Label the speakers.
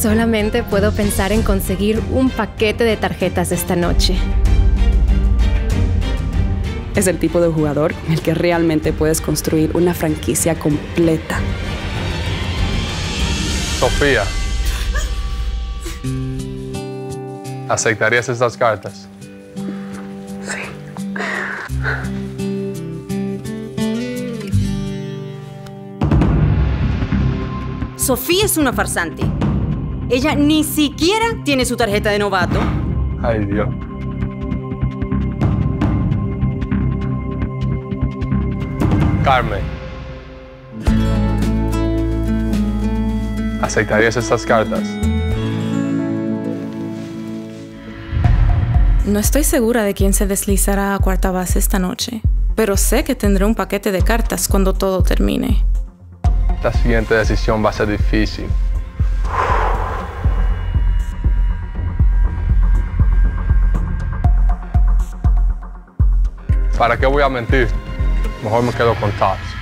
Speaker 1: Solamente puedo pensar en conseguir un paquete de tarjetas esta noche.
Speaker 2: Es el tipo de jugador con el que realmente puedes construir una franquicia completa.
Speaker 3: Sofía. ¿Aceptarías estas cartas?
Speaker 4: Sofía es una farsante. Ella ni siquiera tiene su tarjeta de novato.
Speaker 3: Ay, Dios. Carmen. ¿Aceptarías estas cartas?
Speaker 5: No estoy segura de quién se deslizará a cuarta base esta noche, pero sé que tendré un paquete de cartas cuando todo termine.
Speaker 3: La siguiente decisión va a ser difícil. ¿Para qué voy a mentir? Mejor me quedo con Tops.